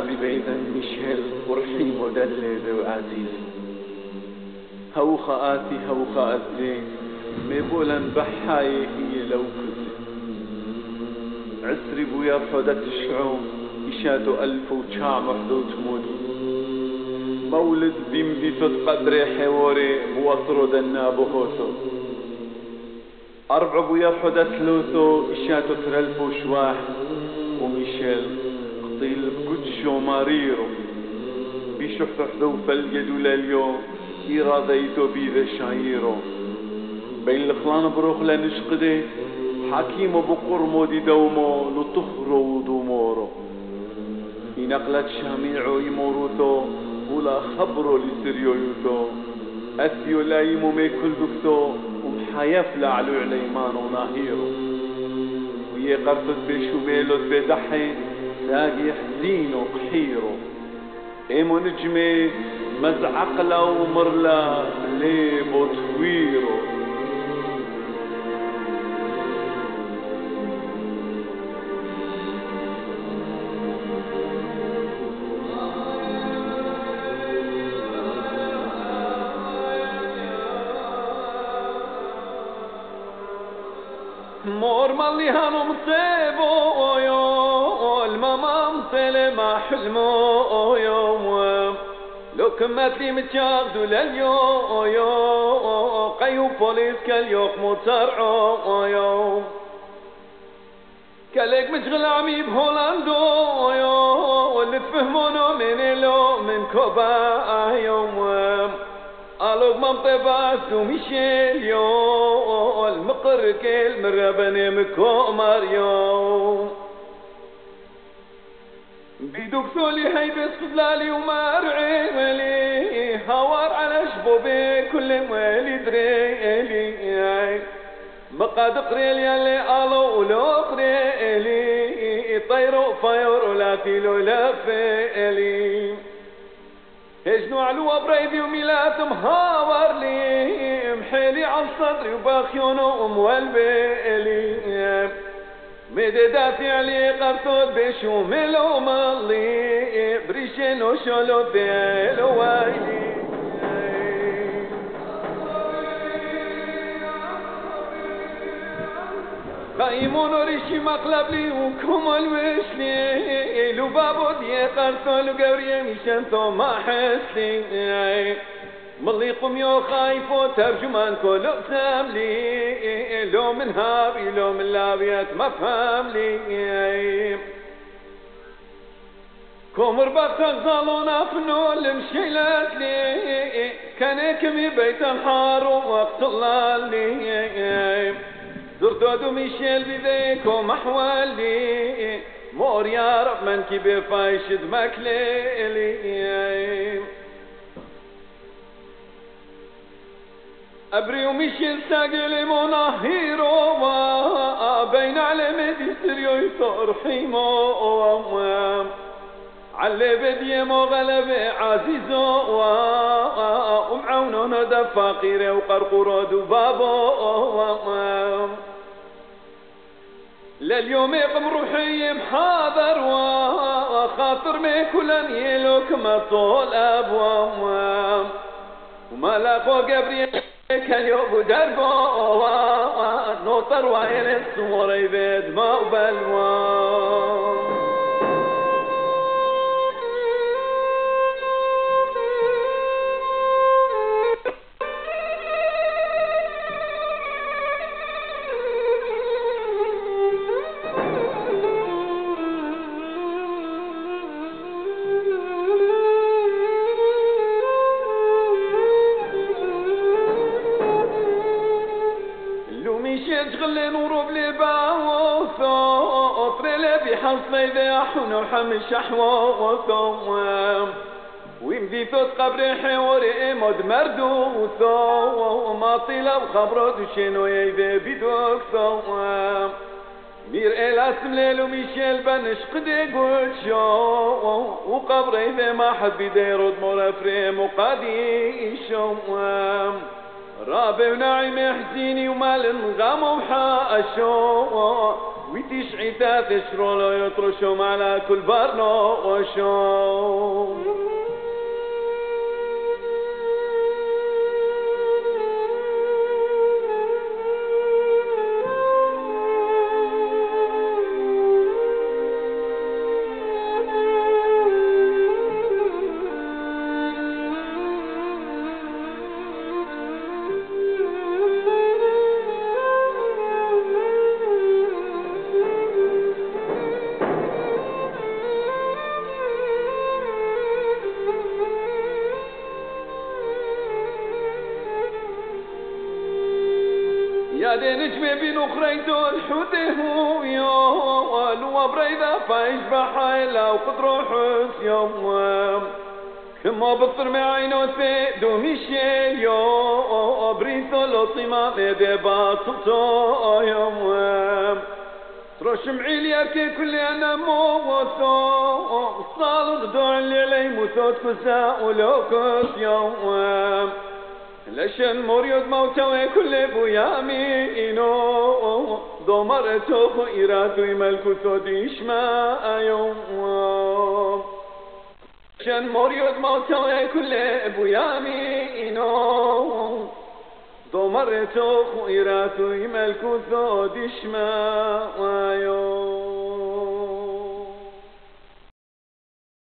حبيبي ذا ميشيل ورحيم ودلذ وعزيز هو خاتي هو خاتي مبولا بحاي هي لو كنت عسري بويا حدة الشعوم إشاتو ألف وشام حدود مودي مولد بيمدي قدري حواري بوصرو دنا بهوتو أربع بويا حدة ثلوثو إشاتو ترلفو شواح وميشيل بقدشو ماريرو بيشو حدو فالجدو لليوم إراديتو بيذا شايرو. بين الخلان بروخ لنشقدي حكيم بقر مودي دومو لطخرو ودومورو نقلت شاميعو يموروتو ولا خبرو لسريو يوتو. أثيو لا يمو ميكل بكتو ومحيف لعلو عليمان وناهيرو ويه قرطت بيشو ساقي حزينو قحيرو ايمو نجمي؟ مزعقلا ومرلا ليبو تويرو مور مالي هانم سيبو يو الماما سلمة حلمو يوم لو كمت لي متشاغد لليو يو قيو بوليس كاليوق مترعو يو كالك مشغل عمي بهولندو يو واللي تفهمونه من لو من كوبا يوم. ألو مامتي باسو ميشيل يو المقر كل مربني مكومر يو بيدوك سولي هيدي استدلالي ومرعي هوار على شبوبي كل موالي دريلي مقاد قريلي اللي آلو ولو قريلي طيرو فاير ولا تيلو لا فيلي هجنو علو بريدي وميلات مهاور لي محيلي عن صدري وباخيونو اموال بيلي مدداتي علي قرطو بشو ملو مالي بريشنو شلو تيلو وايلي قايمون ريشي مقلب لي وكمل وشلي لو بابو دي قرصو لو قوري مشان تو ما حسلي. ملي قم يو خايفو ترجمان كل اقسم لي. لو من هابي لو من لابيات ما فهم لي. كومر بطل ظلونا فنو المشيلات لي. كان كمي بيت الحار وقت الله لي. زرتو ميشيل بذيكو محولي مور يا رب من كي بفايشد مكليلي أبري وميشيل ساقلي مناهيرو بين على مدي سريو يثور حيمو علي بدي مو غلبة عزيزو ومعونو ندى فقيرة وقرقرو دبابو لليوم يقم روحي محاضر وخاطر مي كلن يلوك ما طول أبوام. وما لاقو قبري كاليوم دربو نوطر وين الصور يبيد ما وبلوان شغل نورو بلي باوثو طريلي بحصل إذا حنو حمش أحوثو ويمدي ثوت قبري حوري مود مردوثو ما طيلة بخبرو دشينو يذا بدوكثو مير إلاس مليل وميشيل بنش قدي قول شو وقبري إذا ما حد بيدي يرد مورا فريم وقادي شو رابي ونعيم حزيني ومال غم وحاشو وتشعي تشرو لو يطرشهم على كل برنو وشوم يا دي نجمة بين أخريتو الحوته يا لو فايش بحايلة وقدرو حس يوم كما بطر معينو سيدو ميشيل يا بريسو لطيمة دي باطلتو يوم تروش معيلي أركي كل أنا موتو صالو دعا اللي علي موتو تكسا ولوكس يوم لشن مريد موتا وكل تو خو ایراد وی ملکو تو ما أيوم لشن مريد موتا وكل تو خو ایراد وی ملکو تو ما أيوم